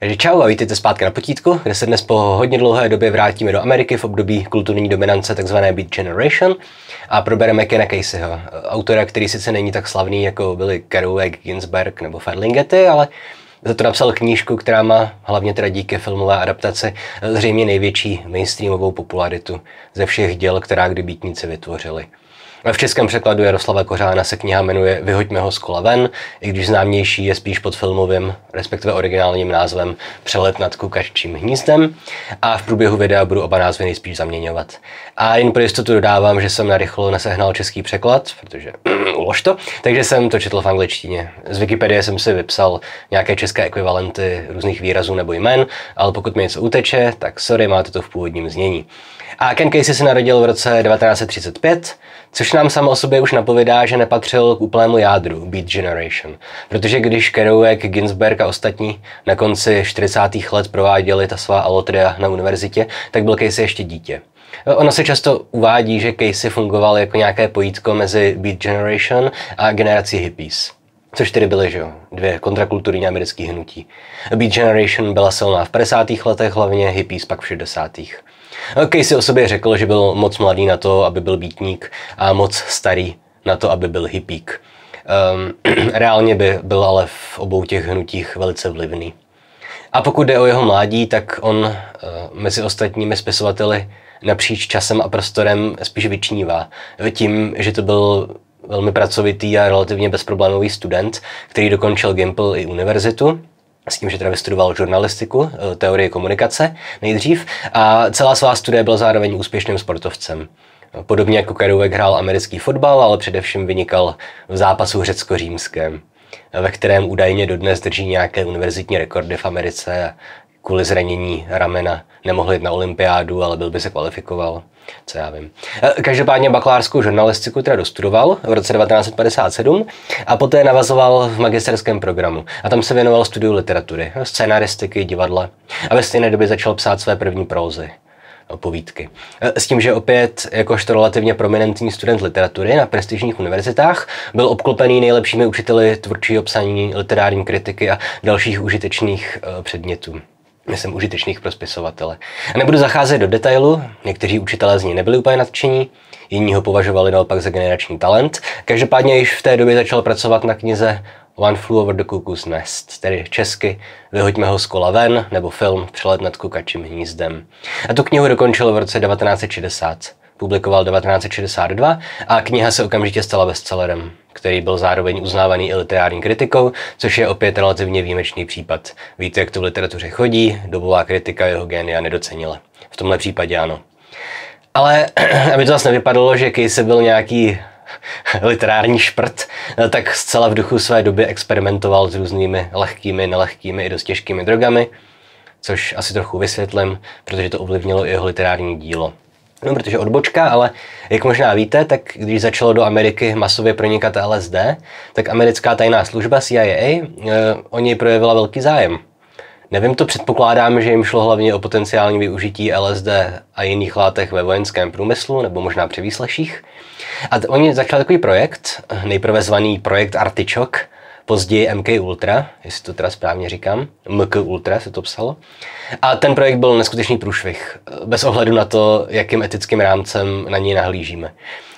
Takže čau a vítejte zpátky na potítku, kde se dnes po hodně dlouhé době vrátíme do Ameriky v období kulturní dominance tzv. Beat Generation a probereme Kena Caseyho, autora, který sice není tak slavný jako byli Kerouac, Ginsberg nebo Ferlinghetti, ale za to napsal knížku, která má hlavně teda díky filmové adaptaci zřejmě největší mainstreamovou popularitu ze všech děl, která kdy býtníci vytvořili. V českém překladu Jaroslava Kořána se kniha jmenuje Vyhoďme ho z kola ven, i když známější je spíš pod filmovým, respektive originálním názvem Přelet nad kukaččím hnízdem a v průběhu videa budu oba názvy nejspíš zaměňovat. A jen pro jistotu dodávám, že jsem narychlo nesehnal český překlad, protože ulož to, takže jsem to četl v angličtině. Z Wikipedie jsem si vypsal nějaké české ekvivalenty různých výrazů nebo jmen, ale pokud mi něco uteče, tak sorry, máte to v původním znění. A Ken Casey se narodil v roce 1935, což nám samo o sobě už napovídá, že nepatřil k úplnému jádru Beat Generation. Protože když Kerouac, Ginsberg a ostatní na konci 40. let prováděli ta svá alotria na univerzitě, tak byl Casey ještě dítě. Ono se často uvádí, že Casey fungoval jako nějaké pojítko mezi Beat Generation a generací hippies. Což tedy byly, že jo, dvě kontrakulturní americké hnutí. Beat Generation byla silná v 50. letech, hlavně hippies pak v 60. Casey o sobě řekl, že byl moc mladý na to, aby byl býtník a moc starý na to, aby byl hippík. Um, reálně by byl ale v obou těch hnutích velice vlivný. A pokud jde o jeho mládí, tak on uh, mezi ostatními spisovateli napříč časem a prostorem spíš vyčnívá. Tím, že to byl velmi pracovitý a relativně bezproblémový student, který dokončil Gimple i univerzitu s tím, že teda vystudoval žurnalistiku, eh, teorie komunikace nejdřív a celá svá studie byl zároveň úspěšným sportovcem. Podobně jako Kerouac hrál americký fotbal, ale především vynikal v zápasu řecko-římském, ve kterém údajně dodnes drží nějaké univerzitní rekordy v Americe a kvůli zranění ramena nemohl jít na olympiádu, ale byl by se kvalifikoval co já vím. E, každopádně bakalářskou žurnalistiku teda dostudoval v roce 1957 a poté navazoval v magisterském programu. A tam se věnoval studiu literatury, scénaristiky, divadla a ve stejné době začal psát své první prózy povídky. E, s tím, že opět jakožto relativně prominentní student literatury na prestižních univerzitách byl obklopený nejlepšími učiteli tvůrčího psaní, literární kritiky a dalších užitečných e, předmětů myslím, užitečných pro spisovatele. A nebudu zacházet do detailu, někteří učitelé z ní nebyli úplně nadšení, jiní ho považovali naopak za generační talent. Každopádně již v té době začal pracovat na knize One Flew Over the Cuckoo's Nest, tedy česky Vyhoďme ho z kola ven, nebo film Přelet nad kukačím hnízdem. A tu knihu dokončil v roce 1960 publikoval 1962 a kniha se okamžitě stala bestsellerem, který byl zároveň uznávaný i literární kritikou, což je opět relativně výjimečný případ. Víte, jak to v literatuře chodí, dobová kritika jeho génia nedocenila. V tomhle případě ano. Ale aby to zase nevypadalo, že Casey byl nějaký literární šprt, tak zcela v duchu své doby experimentoval s různými lehkými, nelehkými i dost těžkými drogami, což asi trochu vysvětlím, protože to ovlivnilo i jeho literární dílo. No, protože odbočka, ale jak možná víte, tak když začalo do Ameriky masově pronikat LSD, tak americká tajná služba CIA eh, o něj projevila velký zájem. Nevím to, předpokládám, že jim šlo hlavně o potenciální využití LSD a jiných látek ve vojenském průmyslu nebo možná při výsleších. A t- oni začali takový projekt, nejprve zvaný projekt Artichok, později MK Ultra, jestli to teda správně říkám, MK Ultra se to psalo. A ten projekt byl neskutečný průšvih, bez ohledu na to, jakým etickým rámcem na něj nahlížíme.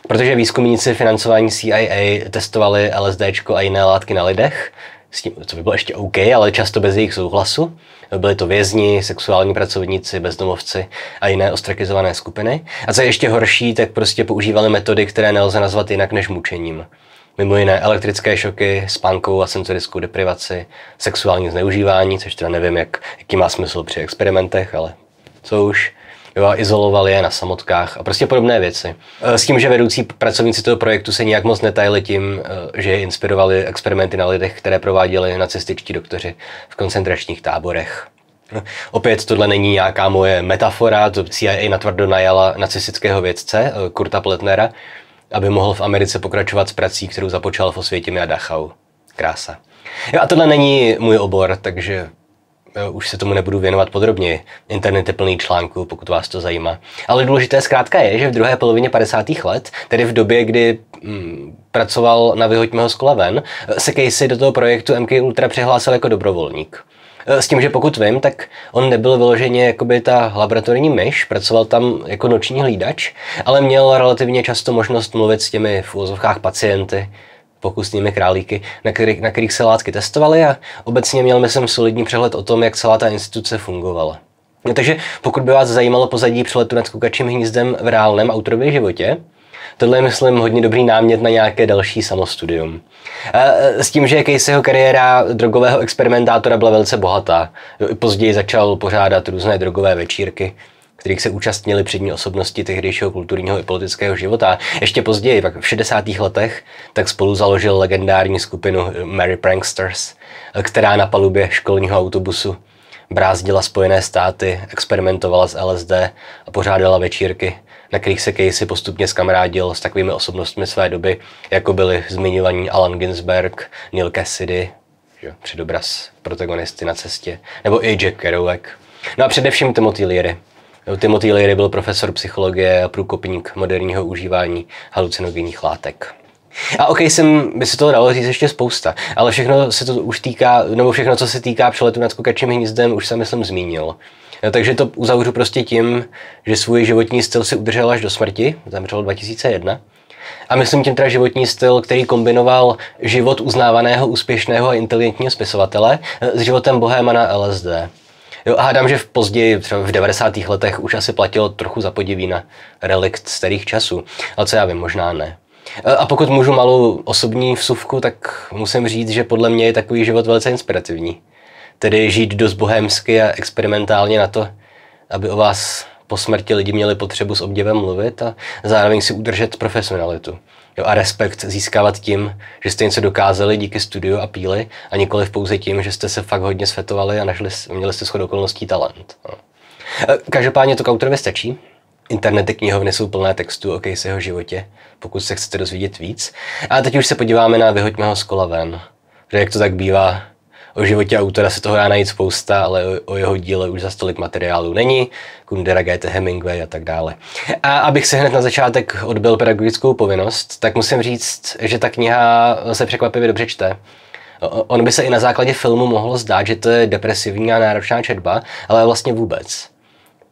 Protože výzkumníci financování CIA testovali LSD a jiné látky na lidech, s tím, co by bylo ještě OK, ale často bez jejich souhlasu. Byli to vězni, sexuální pracovníci, bezdomovci a jiné ostrakizované skupiny. A co je ještě horší, tak prostě používali metody, které nelze nazvat jinak než mučením. Mimo jiné elektrické šoky, spánkovou a sensorickou deprivaci, sexuální zneužívání, což teda nevím, jak, jaký má smysl při experimentech, ale co už. Jo, izolovali je na samotkách a prostě podobné věci. E, s tím, že vedoucí pracovníci toho projektu se nějak moc netajili tím, e, že je inspirovali experimenty na lidech, které prováděli nacističtí doktoři v koncentračních táborech. E, opět tohle není nějaká moje metafora, to CIA natvrdo najala nacistického vědce Kurta Pletnera, aby mohl v Americe pokračovat s prací, kterou započal v Osvětimi a Dachau. Krása. Jo, a tohle není můj obor, takže už se tomu nebudu věnovat podrobně. Internet je plný článků, pokud vás to zajímá. Ale důležité zkrátka je, že v druhé polovině 50. let, tedy v době, kdy mm, pracoval na Vyhoďme ho z kola ven, se Casey do toho projektu MK Ultra přihlásil jako dobrovolník. S tím, že pokud vím, tak on nebyl vyloženě jakoby ta laboratorní myš, pracoval tam jako noční hlídač, ale měl relativně často možnost mluvit s těmi v úzovkách pacienty, pokusnými králíky, na, který, na kterých se látky testovaly a obecně měl, myslím, solidní přehled o tom, jak celá ta instituce fungovala. Takže pokud by vás zajímalo pozadí přeletu nad kukačím hnízdem v reálném autorově životě, Tohle je, myslím, hodně dobrý námět na nějaké další samostudium. S tím, že Caseyho kariéra drogového experimentátora byla velice bohatá. Později začal pořádat různé drogové večírky, kterých se účastnili přední osobnosti tehdejšího kulturního i politického života. Ještě později, pak v 60. letech, tak spolu založil legendární skupinu Mary Pranksters, která na palubě školního autobusu brázdila Spojené státy, experimentovala s LSD a pořádala večírky, na kterých se Casey postupně skamarádil s takovými osobnostmi své doby, jako byli zmiňovaní Alan Ginsberg, Neil Cassidy, že, předobraz protagonisty na cestě, nebo i Jack Kerouac. No a především Timothy Leary. Timothy Leary byl profesor psychologie a průkopník moderního užívání halucinogenních látek. A OK, jsem, by se toho dalo říct ještě spousta, ale všechno se to už týká, nebo všechno, co se týká přeletu nad kukačím hnízdem, už jsem, myslím, zmínil. No, takže to uzavřu prostě tím, že svůj životní styl si udržel až do smrti, zemřel 2001. A myslím tím teda životní styl, který kombinoval život uznávaného, úspěšného a inteligentního spisovatele s životem bohéma na LSD. Jo, a hádám, že v později, třeba v 90. letech, už asi platilo trochu za na relikt starých časů. Ale co já vím, možná ne. A pokud můžu malou osobní vsuvku, tak musím říct, že podle mě je takový život velice inspirativní. Tedy žít dost bohémsky a experimentálně na to, aby o vás po smrti lidi měli potřebu s obdivem mluvit a zároveň si udržet profesionalitu. Jo, a respekt získávat tím, že jste něco dokázali díky studiu a píli a nikoli pouze tím, že jste se fakt hodně svetovali a našli, měli jste schod okolností talent. No. Každopádně to k stačí. Internety knihovny jsou plné textů o Caseyho životě, pokud se chcete dozvědět víc. A teď už se podíváme na Vyhoďme ho z kola ven. Že jak to tak bývá, o životě autora se toho dá najít spousta, ale o, o jeho díle už za stolik materiálu není. Kundera, Goethe, Hemingway a tak dále. A abych se hned na začátek odbil pedagogickou povinnost, tak musím říct, že ta kniha se překvapivě dobře čte. On by se i na základě filmu mohlo zdát, že to je depresivní a náročná četba, ale vlastně vůbec.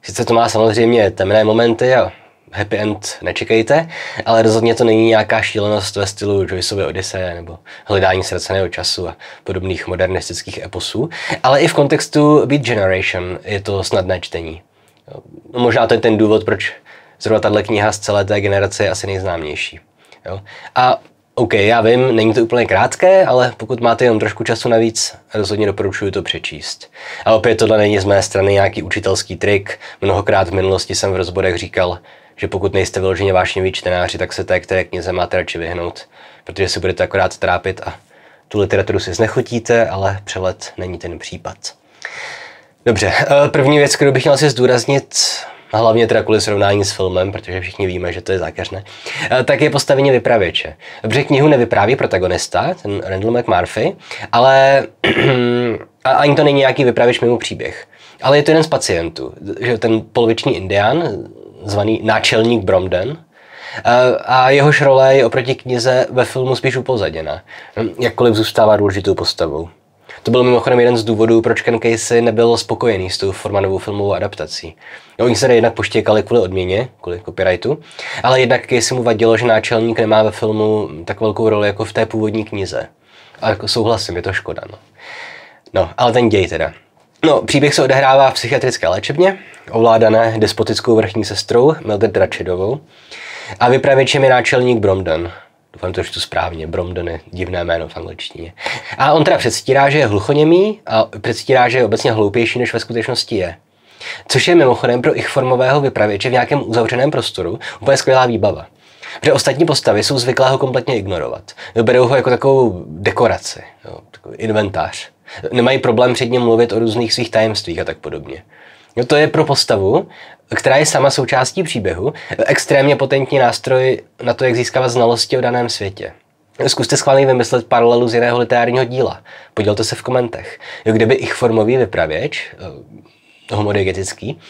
Sice to má samozřejmě temné momenty a happy end nečekejte, ale rozhodně to není nějaká šílenost ve stylu Joyceovy Odyseje nebo Hledání ztraceného času a podobných modernistických eposů, ale i v kontextu Beat Generation je to snadné čtení. No, možná to je ten důvod, proč zrovna tahle kniha z celé té generace je asi nejznámější. Jo? A OK, já vím, není to úplně krátké, ale pokud máte jenom trošku času navíc, rozhodně doporučuji to přečíst. A opět tohle není z mé strany nějaký učitelský trik. Mnohokrát v minulosti jsem v rozborech říkal, že pokud nejste vyloženě vášniví čtenáři, tak se té které knize máte radši vyhnout, protože si budete akorát trápit a tu literaturu si znechutíte, ale přelet není ten případ. Dobře, eh, první věc, kterou bych měl si zdůraznit, a hlavně teda kvůli srovnání s filmem, protože všichni víme, že to je zákeřné, eh, tak je postavení vypravěče. Dobře, knihu nevypráví protagonista, ten Randall McMurphy, ale a ani to není nějaký vypravěč mimo příběh. Ale je to jeden z pacientů, že ten poloviční indián, zvaný náčelník Bromden, a jehož role je oproti knize ve filmu spíš upozaděna, jakkoliv zůstává důležitou postavou. To byl mimochodem jeden z důvodů, proč Ken Casey nebyl spokojený s tou formanovou filmovou adaptací. No, oni se jednak poštěkali kvůli odměně, kvůli copyrightu, ale jednak Casey mu vadilo, že náčelník nemá ve filmu tak velkou roli jako v té původní knize. A jako souhlasím, je to škoda. No, no ale ten děj teda. No, příběh se odehrává v psychiatrické léčebně, ovládané despotickou vrchní sestrou Mildred Ratchedovou a vypravěčem je náčelník Bromden. Doufám, to tu správně. Bromden je divné jméno v angličtině. A on teda předstírá, že je hluchoněmý a předstírá, že je obecně hloupější, než ve skutečnosti je. Což je mimochodem pro ich formového vypravěče v nějakém uzavřeném prostoru úplně skvělá výbava. Protože ostatní postavy jsou zvyklé ho kompletně ignorovat. Berou ho jako takovou dekoraci, jo, takový inventář. Nemají problém před ním mluvit o různých svých tajemstvích a tak podobně. No to je pro postavu, která je sama součástí příběhu, extrémně potentní nástroj na to, jak získávat znalosti o daném světě. Zkuste schválně vymyslet paralelu z jiného literárního díla. Podělte se v komentech. Jo, kdyby ich formový vypravěč, eh, homodegetický,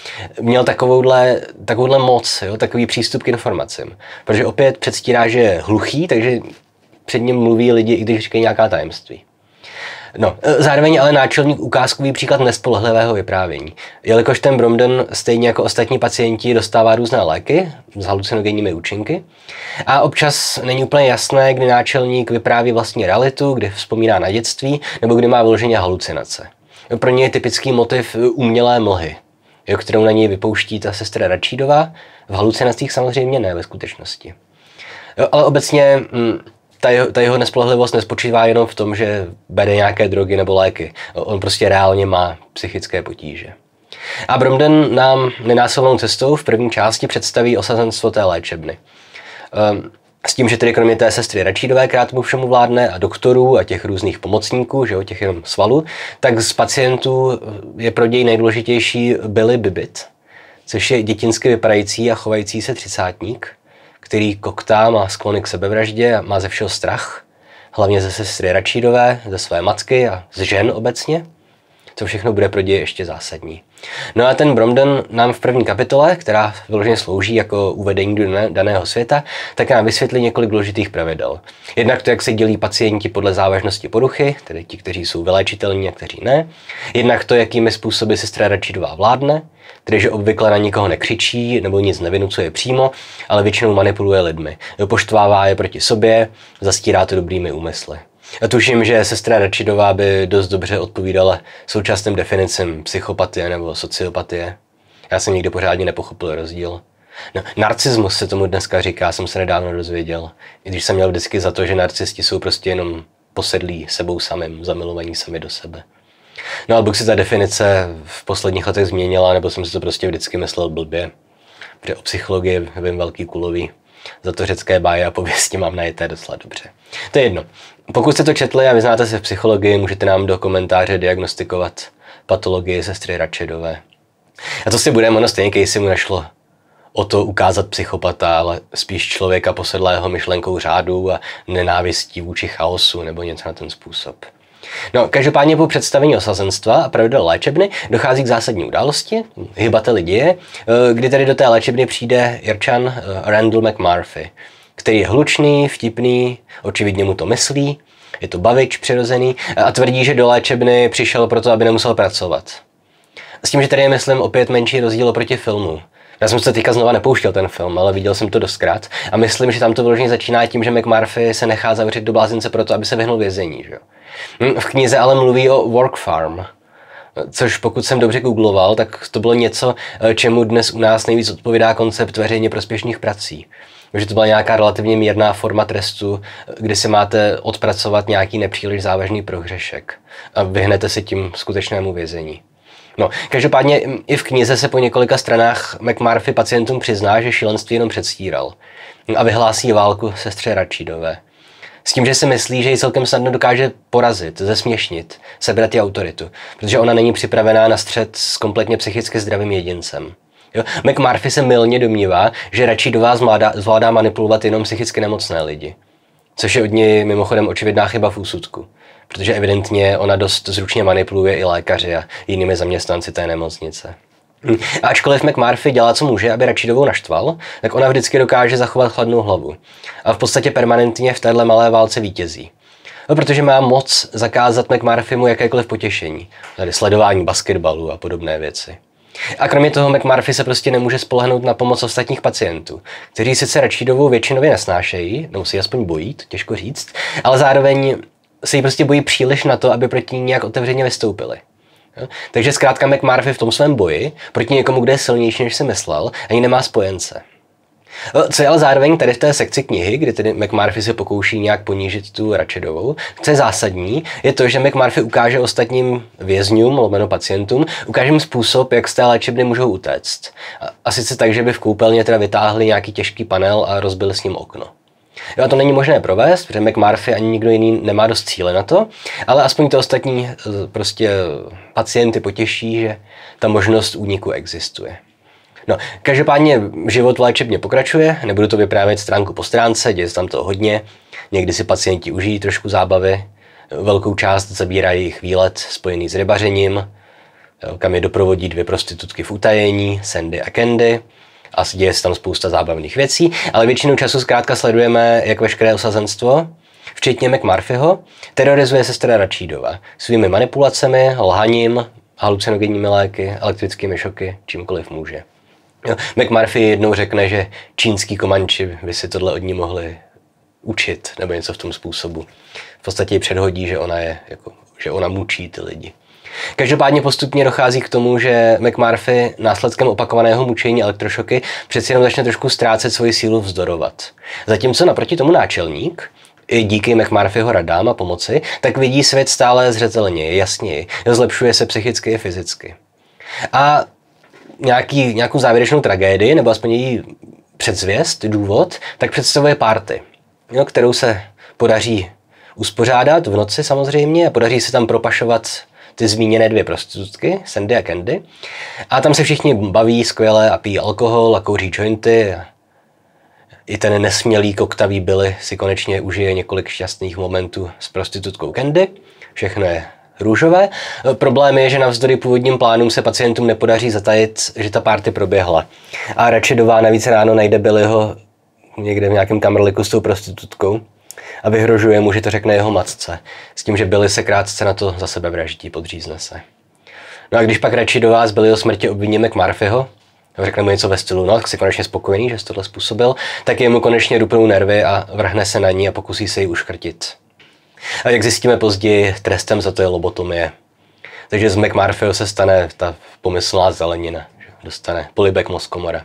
měl takovouhle, takovouhle moc, jo, takový přístup k informacím. Protože opět předstírá, že je hluchý, takže před ním mluví lidi, i když říkají nějaká tajemství. No, e, zároveň ale náčelník ukázkový příklad nespolehlivého vyprávění. Jelikož ten Bromden, stejně jako ostatní pacienti, dostává různé léky s halucinogenními účinky a občas není úplně jasné, kdy náčelník vypráví vlastně realitu, kdy vzpomíná na dětství nebo kdy má vyloženě halucinace. Pro ně je typický motiv umělé mlhy, kterou na něj vypouští ta sestra Račídová. V halucinacích samozřejmě ne ve skutečnosti. Jo, ale obecně mm, ta jeho, ta jeho nespolehlivost nespočívá jenom v tom, že bere nějaké drogy nebo léky. On prostě reálně má psychické potíže. A Bromden nám nenásilnou cestou v první části představí osazenstvo té léčebny. Um, s tím, že tedy kromě té sestry Račídové, která tomu všemu vládne, a doktorů a těch různých pomocníků, že jo, těch jenom svalů, tak z pacientů je pro něj nejdůležitější Billy Bibit, což je dětinsky vypadající a chovající se třicátník, který koktá, má sklony k sebevraždě a má ze všeho strach, hlavně ze sestry Račídové, ze své matky a z žen obecně, co všechno bude pro děje ještě zásadní. No a ten Bromden nám v první kapitole, která vyloženě slouží jako uvedení do daného světa, tak nám vysvětlí několik důležitých pravidel. Jednak to, jak se dělí pacienti podle závažnosti poruchy, tedy ti, kteří jsou vyléčitelní a kteří ne. Jednak to, jakými způsoby sestra Račidová vládne, tedy že obvykle na nikoho nekřičí nebo nic nevinucuje přímo, ale většinou manipuluje lidmi. Poštvává je proti sobě, zastírá to dobrými úmysly. A tuším, že sestra Račidová by dost dobře odpovídala současným definicím psychopatie nebo sociopatie. Já jsem nikdy pořádně nepochopil rozdíl. No, narcismus se tomu dneska říká, jsem se nedávno dozvěděl. I když jsem měl vždycky za to, že narcisti jsou prostě jenom posedlí sebou samým, zamilovaní sami do sebe. No a buď si ta definice v posledních letech změnila, nebo jsem si to prostě vždycky myslel blbě. Protože o psychologii vím velký kulový. Za to řecké báje a pověsti mám najeté docela dobře. To je jedno. Pokud jste to četli a vyznáte se v psychologii, můžete nám do komentáře diagnostikovat patologii sestry Račedové. A to si budeme, ono stejně, si mu nešlo o to ukázat psychopata, ale spíš člověka posedlého myšlenkou řádu a nenávistí vůči chaosu nebo něco na ten způsob. No, každopádně po představení osazenstva a pravidel léčebny dochází k zásadní události, hybateli děje, eh, kdy tedy do té léčebny přijde Jirčan eh, Randall McMurphy, který je hlučný, vtipný, očividně mu to myslí, je to bavič přirozený a tvrdí, že do léčebny přišel proto, aby nemusel pracovat. S tím, že tady je, myslím, opět menší rozdíl oproti filmu. Já jsem se teďka znova nepouštěl ten film, ale viděl jsem to dostkrát a myslím, že tam to vyloženě začíná tím, že McMurphy se nechá zavřít do blázince proto, aby se vyhnul vězení. Že? Hm, v knize ale mluví o work farm, což pokud jsem dobře googloval, tak to bylo něco, čemu dnes u nás nejvíc odpovídá koncept veřejně prospěšných prací že to byla nějaká relativně mírná forma trestu, kdy si máte odpracovat nějaký nepříliš závažný prohřešek a vyhnete se tím skutečnému vězení. No, každopádně i v knize se po několika stranách McMurphy pacientům přizná, že šílenství jenom předstíral a vyhlásí válku sestře Račídové. S tím, že si myslí, že ji celkem snadno dokáže porazit, zesměšnit, sebrat ji autoritu, protože ona není připravená na střed s kompletně psychicky zdravým jedincem. Jo? McMurphy se milně domnívá, že radši do vás zvládá, zvládá manipulovat jenom psychicky nemocné lidi. Což je od něj mimochodem očividná chyba v úsudku. Protože evidentně ona dost zručně manipuluje i lékaři a jinými zaměstnanci té nemocnice. Hm. A ačkoliv McMurphy dělá, co může, aby Račidovou naštval, tak ona vždycky dokáže zachovat chladnou hlavu. A v podstatě permanentně v téhle malé válce vítězí. No, protože má moc zakázat McMurphymu jakékoliv potěšení. Tady sledování basketbalu a podobné věci. A kromě toho McMurphy se prostě nemůže spolehnout na pomoc ostatních pacientů, kteří sice Račídovou většinově nesnášejí, nebo si aspoň bojí, to těžko říct, ale zároveň se jí prostě bojí příliš na to, aby proti ní nějak otevřeně vystoupili. Takže zkrátka McMurphy v tom svém boji proti někomu, kde je silnější, než si myslel, ani nemá spojence. Co je ale zároveň tady v té sekci knihy, kdy tedy McMurphy se pokouší nějak ponížit tu Račedovou, co je zásadní, je to, že McMurphy ukáže ostatním vězňům, lomeno pacientům, ukáže jim způsob, jak z té léčebny můžou utéct. A sice tak, že by v koupelně teda vytáhli nějaký těžký panel a rozbili s ním okno. Jo, a to není možné provést, protože McMurphy ani nikdo jiný nemá dost cíle na to, ale aspoň to ostatní eh, prostě pacienty potěší, že ta možnost úniku existuje. No, každopádně život v léčebně pokračuje, nebudu to vyprávět stránku po stránce, děje se tam to hodně, někdy si pacienti užijí trošku zábavy, velkou část zabírají jejich výlet spojený s rybařením, kam je doprovodí dvě prostitutky v utajení, Sandy a Candy, a děje se tam spousta zábavných věcí, ale většinu času zkrátka sledujeme, jak veškeré osazenstvo včetně McMurphyho, terorizuje sestra Račídova svými manipulacemi, lhaním, halucinogenními léky, elektrickými šoky, čímkoliv může. McMurphy jednou řekne, že čínský komanči by si tohle od ní mohli učit, nebo něco v tom způsobu. V podstatě ji předhodí, že ona je, jako, že ona mučí ty lidi. Každopádně postupně dochází k tomu, že McMurphy následkem opakovaného mučení elektrošoky přeci jenom začne trošku ztrácet svoji sílu vzdorovat. Zatímco naproti tomu náčelník, i díky McMurphyho radám a pomoci, tak vidí svět stále zřetelněji, jasněji, zlepšuje se psychicky i fyzicky. A nějaký, nějakou závěrečnou tragédii, nebo aspoň její předzvěst, důvod, tak představuje party, jo, kterou se podaří uspořádat v noci samozřejmě a podaří se tam propašovat ty zmíněné dvě prostitutky, Sandy a Candy. A tam se všichni baví skvěle a pijí alkohol a kouří jointy. I ten nesmělý koktavý Billy si konečně užije několik šťastných momentů s prostitutkou Candy. Všechno je růžové. Problém je, že navzdory původním plánům se pacientům nepodaří zatajit, že ta party proběhla. A Ratchedová navíc ráno najde Billyho někde v nějakém kamrliku s tou prostitutkou a vyhrožuje mu, že to řekne jeho matce. S tím, že Billy se krátce na to za sebe vraždí, podřízne se. No a když pak Ratchedová z Billyho smrti obviní McMurphyho, řekne mu něco ve stylu, no tak si konečně spokojený, že jsi tohle způsobil, tak jemu konečně rupnou nervy a vrhne se na ní a pokusí se ji uškrtit. A jak zjistíme později, trestem za to je lobotomie. Takže z McMurphyho se stane ta pomyslná zelenina. Dostane polibek mozkomora.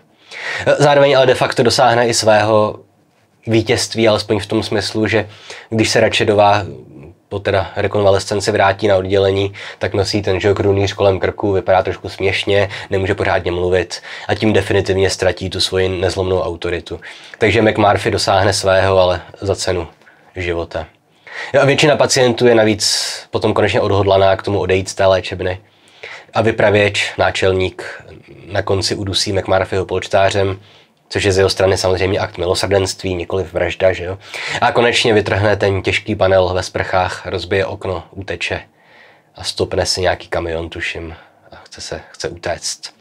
Zároveň ale de facto dosáhne i svého vítězství, alespoň v tom smyslu, že když se Račedová po teda rekonvalescenci vrátí na oddělení, tak nosí ten že krunýř kolem krku, vypadá trošku směšně, nemůže pořádně mluvit a tím definitivně ztratí tu svoji nezlomnou autoritu. Takže McMurphy dosáhne svého, ale za cenu života. A většina pacientů je navíc potom konečně odhodlaná k tomu odejít z té léčebny. A vypravěč, náčelník, na konci udusí McMurphyho polčtářem, což je z jeho strany samozřejmě akt milosrdenství, nikoli vražda, že jo. A konečně vytrhne ten těžký panel ve sprchách, rozbije okno, uteče a stopne si nějaký kamion, tuším, a chce se, chce utéct.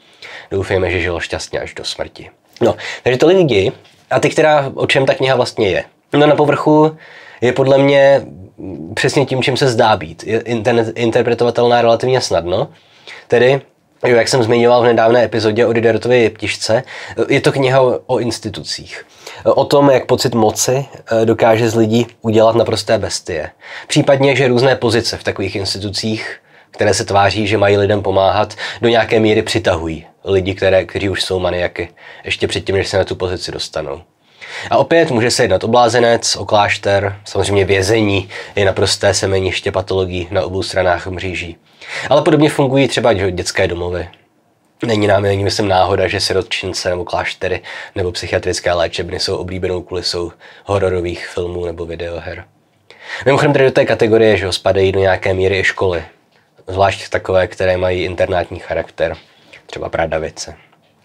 Doufejme, že žil šťastně až do smrti. No, takže tolik lidi. A ty, která, o čem ta kniha vlastně je? No na povrchu je podle mě přesně tím, čím se zdá být. Je interpretovatelná relativně snadno. Tedy Jo, jak jsem zmiňoval v nedávné epizodě o Diderotově jeptišce, je to kniha o institucích. O tom, jak pocit moci eh, dokáže z lidí udělat naprosté bestie. Případně, že různé pozice v takových institucích, které se tváří, že mají lidem pomáhat, do nějaké míry přitahují lidi, které, kteří už jsou maniaky, ještě předtím, než se na tu pozici dostanou. A opět může se jednat o blázenec, o klášter, samozřejmě vězení je naprosté semeniště patologií na obou stranách mříží. Ale podobně fungují třeba dětské domovy. Není nám, není myslím náhoda, že sirotčince nebo kláštery nebo psychiatrické léčebny jsou oblíbenou kulisou hororových filmů nebo videoher. Mimochodem tady do té kategorie, že spadají do nějaké míry i školy, zvlášť takové, které mají internátní charakter, třeba Pradavice.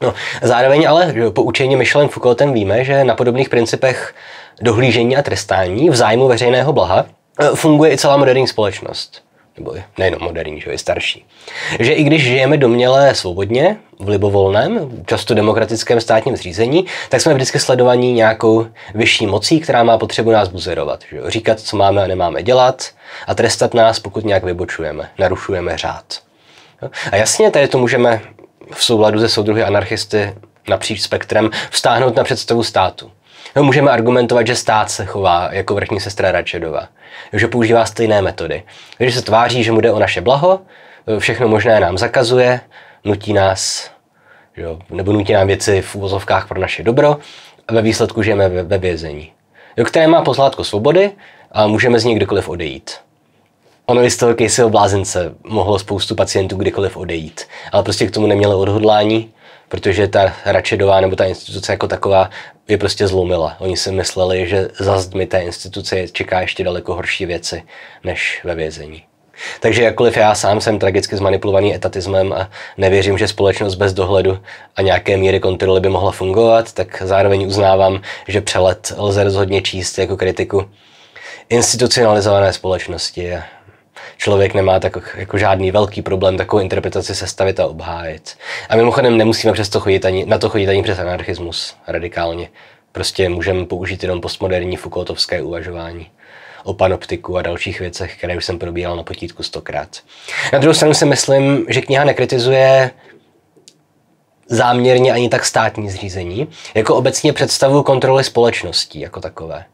No, zároveň ale po učení Michelem Foucaultem víme, že na podobných principech dohlížení a trestání v zájmu veřejného blaha e, funguje i celá moderní společnost. Nebo nejenom moderní, že je starší. Že i když žijeme doměle svobodně, v libovolném, často demokratickém státním zřízení, tak jsme vždycky sledovaní nějakou vyšší mocí, která má potřebu nás buzerovat. Že? Říkat, co máme a nemáme dělat a trestat nás, pokud nějak vybočujeme, narušujeme řád. A jasně, tady to můžeme v souladu se soudruhy anarchisty napříč spektrem vstáhnout na představu státu. No, můžeme argumentovat, že stát se chová jako vrchní sestra Račedova, že používá stejné metody, že se tváří, že mu jde o naše blaho, všechno možné nám zakazuje, nutí nás, jo, nebo nutí nám věci v úvozovkách pro naše dobro a ve výsledku žijeme ve, ve vězení, jo, které má pozlátko svobody a můžeme z něj kdykoliv odejít. Ono i z toho Caseyho blázence mohlo spoustu pacientů kdykoliv odejít, ale prostě k tomu neměli odhodlání, protože ta Račedová nebo ta instituce jako taková je prostě zlomila. Oni si mysleli, že za zdmi té instituce čeká ještě daleko horší věci než ve vězení. Takže jakkoliv já sám jsem tragicky zmanipulovaný etatismem a nevěřím, že společnost bez dohledu a nějaké míry kontroly by mohla fungovat, tak zároveň uznávám, že přelet lze rozhodně číst jako kritiku institucionalizované společnosti člověk nemá tak, jako žádný velký problém takovou interpretaci sestavit a obhájit. A mimochodem nemusíme přes to chodit ani, na to chodit ani přes anarchismus radikálně. Prostě můžeme použít jenom postmoderní Foucaultovské uvažování. o panoptiku a dalších věcech, které už jsem probíhal na potítku stokrát. Na druhou stranu si myslím, že kniha nekritizuje záměrně ani tak státní zřízení, jako obecně představu kontroly společností jako takové.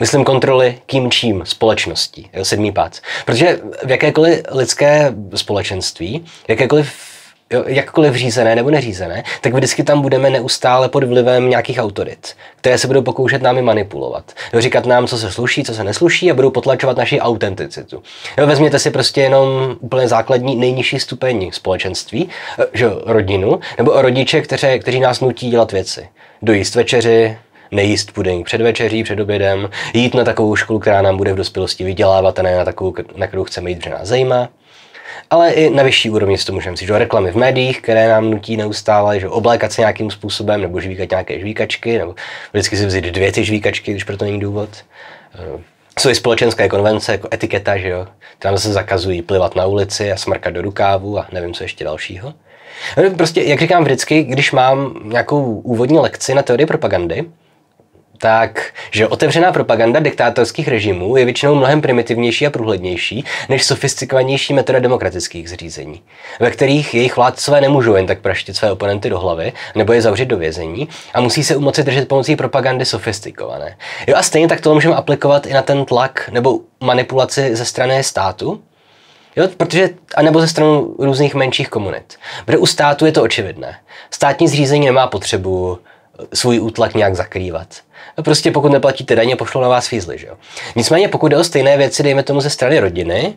Myslím kontroly kým čím společností, jo, sedmý pác. Protože v jakékoliv lidské společenství, jakékoliv jo, jakkoliv řízené nebo neřízené, tak vždycky tam budeme neustále pod vlivem nějakých autorit, které se budou pokoušet námi manipulovat. Jo, říkat nám, co se sluší, co se nesluší a budou potlačovat naši autenticitu. Jo, vezměte si prostě jenom úplně základní nejnižší stupeň společenství, že rodinu, nebo rodiče, kteří, kteří nás nutí dělat věci. Dojíst večeři, nejíst puding před večeří, před obědem, jít na takovou školu, která nám bude v dospělosti vydělávat a ne na takovou, na kterou chceme jít, protože nás zajímá ale i na vyšší úrovni si to můžeme říct, že reklamy v médiích, které nám nutí neustále, že oblékat se nějakým způsobem, nebo žvíkat nějaké žvíkačky, nebo vždycky si vzít dvě ty žvíkačky, když pro to není důvod. Eh, jsou i společenské konvence, jako etiketa, že jo, tam se zakazují plivat na ulici a smrkat do rukávu a nevím, co ještě dalšího. Eh, prostě, jak říkám vždycky, když mám nějakou úvodní lekci na teorii propagandy, tak, že otevřená propaganda diktátorských režimů je většinou mnohem primitivnější a průhlednější než sofistikovanější metoda demokratických zřízení, ve kterých jejich vládcové nemůžou jen tak praštit své oponenty do hlavy nebo je zavřít do vězení a musí se umoci držet pomocí propagandy sofistikované. Jo a stejně tak to můžeme aplikovat i na ten tlak nebo manipulaci ze strany státu, Jo, protože, anebo ze strany různých menších komunit. Protože u státu je to očividné. Státní zřízení nemá potřebu svůj útlak nějak zakrývat. Prostě pokud neplatíte daně, pošlou na vás fízly, že jo. Nicméně pokud jde o stejné věci, dejme tomu ze strany rodiny,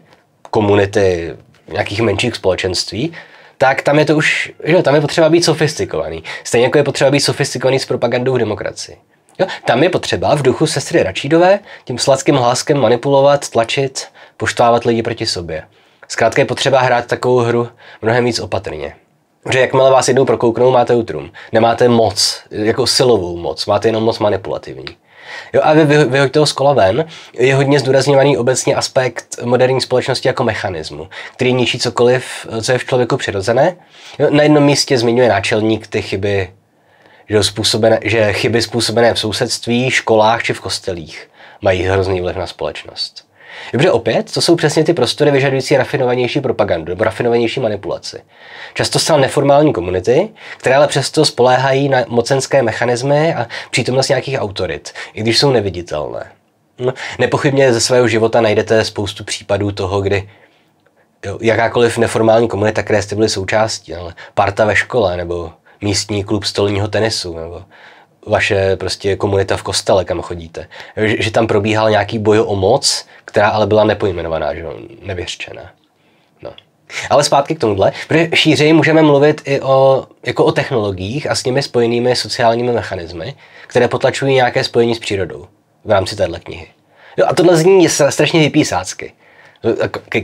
komunity, nějakých menších společenství, tak tam je to už, že tam je potřeba být sofistikovaný. Stejně jako je potřeba být sofistikovaný s propagandou v demokracii. Jo, tam je potřeba v duchu sestry Račídové tím sladkým hláskem manipulovat, tlačit, poštvávat lidi proti sobě. Zkrátka je potřeba hrát takovou hru mnohem víc opatrně. Že jakmile vás jednou prokouknou, máte utrum. Nemáte moc, jako silovou moc, máte jenom moc manipulativní. Jo, a vy, vy, vyhoďte ho z kola ven, je hodně zdůrazňovaný obecně aspekt moderní společnosti jako mechanismu, který ničí cokoliv, co je v člověku přirozené. Jo, na jednom místě zmiňuje náčelník ty chyby, že, způsobené, že chyby způsobené v sousedství, školách či v kostelích mají hrozný vliv na společnost. Dobře, opět, to jsou přesně ty prostory vyžadující rafinovanější propagandu nebo rafinovanější manipulaci. Často jsou neformální komunity, které ale přesto spoléhají na mocenské mechanismy a přítomnost nějakých autorit, i když jsou neviditelné. No, nepochybně ze svého života najdete spoustu případů toho, kdy jakákoliv neformální komunita, které jste byli součástí, ale parta ve škole nebo místní klub stolního tenisu nebo vaše prostě komunita v kostele, kam chodíte. Že, že tam probíhal nějaký boj o moc, která ale byla nepojmenovaná, že nevyřčená. No. Ale zpátky k tomuhle, protože šířeji můžeme mluvit i o, jako o technologiích a s nimi spojenými sociálními mechanismy, které potlačují nějaké spojení s přírodou v rámci téhle knihy. Jo, a tohle zní strašně hypísácky.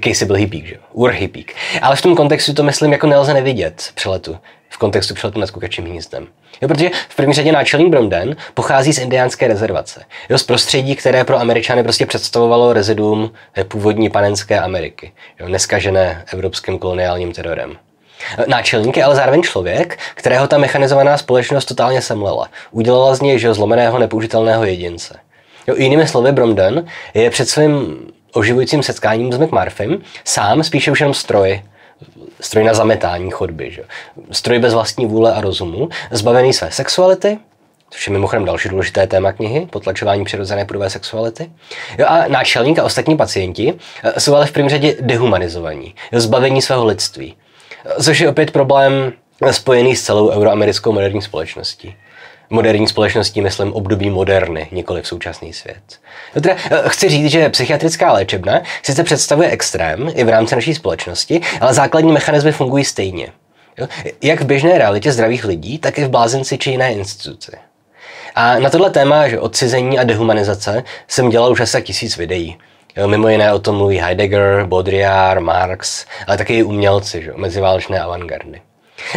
Casey byl hippík, že jo? Ur hippík. Ale v tom kontextu to myslím jako nelze nevidět přeletu v kontextu přeletu nad kukačím hnízdem. Jo, protože v první řadě náčelník Bromden pochází z indiánské rezervace. Jo, z prostředí, které pro Američany prostě představovalo reziduum původní panenské Ameriky, jo, neskažené evropským koloniálním terorem. Náčelník je ale zároveň člověk, kterého ta mechanizovaná společnost totálně semlela. Udělala z něj že zlomeného nepoužitelného jedince. Jo, jinými slovy, Bromden je před svým oživujícím setkáním s McMurphym sám spíše už jenom stroj, stroj na zametání chodby. Že? Stroj bez vlastní vůle a rozumu, zbavený své sexuality, což je mimochodem další důležité téma knihy, potlačování přirozené půdové sexuality. Jo, a náčelník a ostatní pacienti eh, jsou ale v první řadě dehumanizovaní, jo, zbavení svého lidství. Což je opět problém spojený s celou euroamerickou moderní společností moderní společností myslím období moderny, nikoli v současný svět. No teda, eh, chci říct, že psychiatrická léčebna sice představuje extrém i v rámci naší společnosti, ale základní mechanismy fungují stejně. Jak v běžné realitě zdravých lidí, tak i v blázenci či jiné instituci. A na tohle téma, že odcizení a dehumanizace, jsem dělal už asi tisíc videí. Jo, mimo jiné o tom mluví Heidegger, Baudrillard, Marx, ale také i umělci, že, meziválečné avantgardy.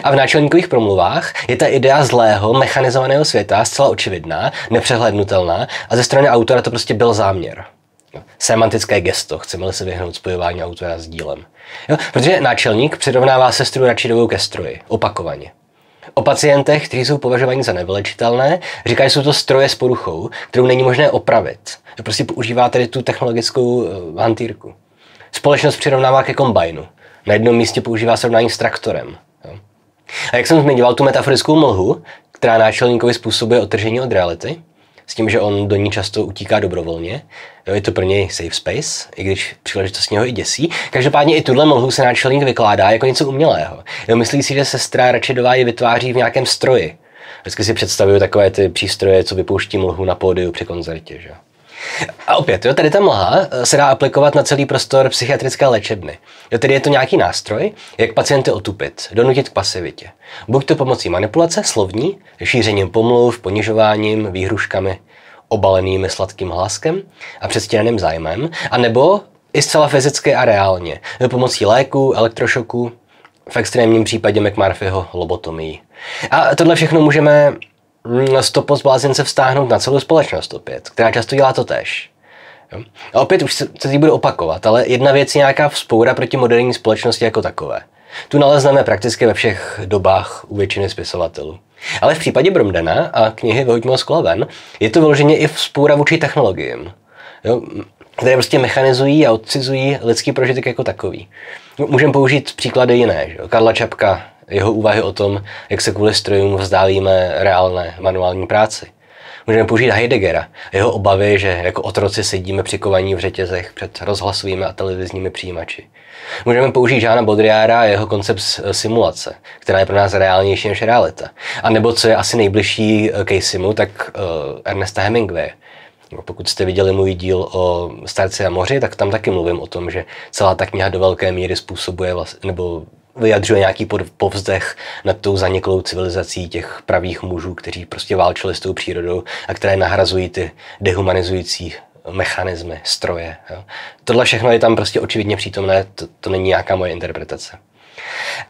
A v náčelníkových promluvách je ta idea zlého, mechanizovaného světa zcela očividná, nepřehlednutelná a ze strany autora to prostě byl záměr. Semantické gesto, chceme-li se vyhnout spojování autora s dílem. Jo, protože náčelník přirovnává sestru Račidovou ke stroji, opakovaně. O pacientech, kteří jsou považováni za nevylečitelné, říkají, že jsou to stroje s poruchou, kterou není možné opravit. Prostě používá tedy tu technologickou uh, hantýrku. Společnost přirovnává ke kombajnu. Na jednom místě používá srovnání s traktorem. A jak jsem zmiňoval tu metaforickou mlhu, která náčelníkovi způsobuje otržení od reality, s tím, že on do ní často utíká dobrovolně. Jo, je to pro něj safe space, i když příležitostně ho i děsí. Každopádně i tuhle mlhu se náčelník vykládá jako něco umělého. Jo, myslí si, že sestra Račedová ji vytváří v nějakém stroji. Vždycky si představuju takové ty přístroje, co vypouští mlhu na pódiu při koncertě. Že? A opět, jo, tady ta mlha eh, se dá aplikovat na celý prostor psychiatrické léčebny. Jo, tedy je to nějaký nástroj, jak pacienty otupit, donutit k pasivitě. Buď to pomocí manipulace slovní, šířením pomluv, ponižováním, výhruškami, obalenými sladkým hláskem a předstíraným zájmem, anebo i zcela fyzicky a reálně, pomocí léku, elektrošoku, v extrémním případě McMurphyho lobotomii. A tohle všechno můžeme stopo zblázence vztáhnout na celou společnost opět, která často dělá to tež. A opět už se to bude opakovat, ale jedna věc je nějaká vzpoura proti moderní společnosti jako takové. Tu nalezneme prakticky ve všech dobách u většiny spisovatelů. Ale v případě Bromdena a knihy Vyhoďme z ven je to vyloženě i vzpoura vůči technologiím, jo, které prostě mechanizují a odcizují lidský prožitek jako takový. Můžeme použít příklady jiné. Že? Karla Čapka, jeho úvahy o tom, jak se kvůli strojům vzdálíme reálné manuální práci. Můžeme použít Heideggera, jeho obavy, že jako otroci sedíme přikovaní v řetězech před rozhlasovými a televizními přijímači. Můžeme použít Žána Bodriára a jeho koncept simulace, která je pro nás reálnější než realita. A nebo co je asi nejbližší Caseymu, tak uh, Ernesta Hemingway. Pokud jste viděli můj díl o Starci a moři, tak tam taky mluvím o tom, že celá ta kniha do velké míry způsobuje vlast, nebo vyjadřuje nějaký povzdech nad tou zaniklou civilizací těch pravých mužů, kteří prostě válčili s tou přírodou a které nahrazují ty dehumanizující mechanismy, stroje. Jo. Tohle všechno je tam prostě očividně přítomné, to, to není nějaká moje interpretace.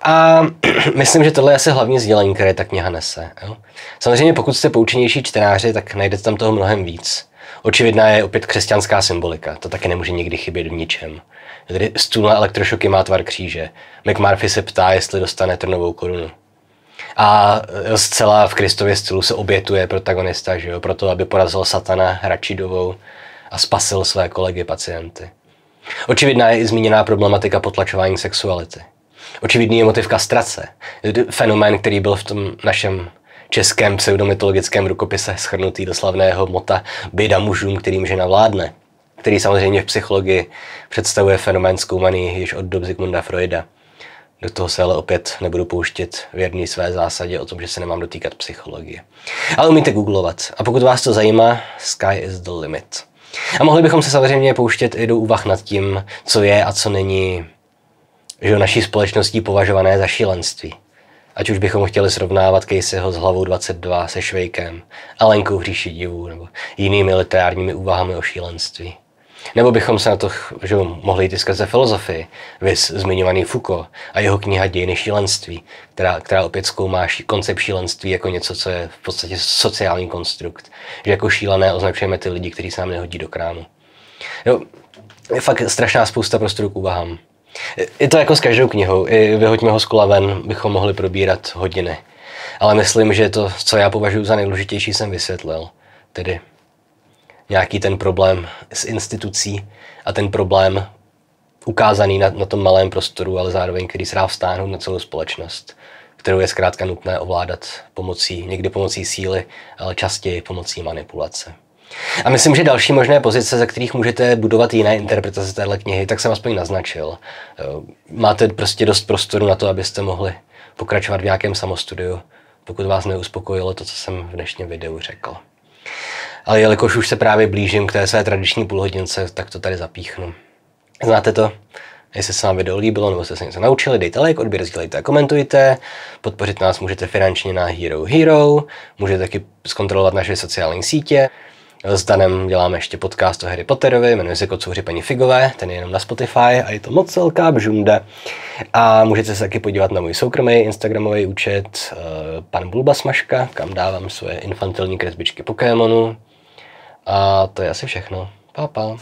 A myslím, že tohle je asi hlavní sdělení, které ta kniha nese. Jo. Samozřejmě pokud jste poučenější čtenáři, tak najdete tam toho mnohem víc. Očividná je opět křesťanská symbolika, to taky nemůže nikdy chybět v ničem. Tedy stůl na elektrošoky má tvar kříže. McMurphy se ptá, jestli dostane trnovou korunu. A zcela v Kristově stylu se obětuje protagonista, že jo, proto, aby porazil satana Račidovou a spasil své kolegy pacienty. Očividná je i zmíněná problematika potlačování sexuality. Očividný je motiv kastrace, fenomén, který byl v tom našem českém pseudomytologickém rukopise schrnutý do slavného mota Běda mužům, kterým žena vládne který samozřejmě v psychologii představuje fenomén zkoumaný již od dob Zygmunda Freuda. Do toho se ale opět nebudu pouštět věrný své zásadě o tom, že se nemám dotýkat psychologie. Ale umíte googlovat. A pokud vás to zajímá, sky is the limit. A mohli bychom se samozřejmě pouštět i do úvah nad tím, co je a co není že naší společností považované za šílenství. Ať už bychom chtěli srovnávat Caseyho s hlavou 22 se Švejkem, Alenkou v říši divů nebo jinými literárními úvahami o šílenství. Nebo bychom se na to že mohli jít skrze filozofii, vys zmiňovaný Foucault a jeho kniha Dějiny šílenství, která, která opět zkoumá koncept šílenství jako něco, co je v podstatě sociální konstrukt. Že jako šílené označujeme ty lidi, kteří se nám nehodí do krámu. Jo, je fakt strašná spousta prostoru k úvahám. Je to jako s každou knihou. I vyhoďme ho z kola ven, bychom mohli probírat hodiny. Ale myslím, že to, co já považuji za nejdůležitější, jsem vysvětlil. Tedy nějaký ten problém s institucí a ten problém ukázaný na, na tom malém prostoru, ale zároveň, který se dá vztáhnout na celou společnost, kterou je zkrátka nutné ovládat pomocí, někdy pomocí síly, ale častěji pomocí manipulace. A myslím, že další možné pozice, ze kterých můžete budovat jiné interpretace téhle knihy, tak jsem aspoň naznačil. Eh, máte prostě dost prostoru na to, abyste mohli pokračovat v nějakém samostudiu, pokud vás neuspokojilo to, co jsem v dnešním videu řekl. Ale jelikož už se právě blížím k té své tradiční půlhodince, tak to tady zapíchnu. Znáte to? Jestli se vám video líbilo nebo jste se něco naučili, dejte like, odběr, sdílejte a komentujte. Podpořit nás můžete finančně na Hero Hero, můžete taky zkontrolovat naše sociální sítě. S Danem děláme ještě podcast o Harry Potterovi, jmenuje se Kocouři paní Figové, ten je jenom na Spotify a je to moc velká bžunda. A můžete se taky podívat na můj soukromý Instagramový účet uh, pan Bulbasmaška, kam dávám svoje infantilní kresbičky Pokémonu. A to je asi všechno. Pa, pa.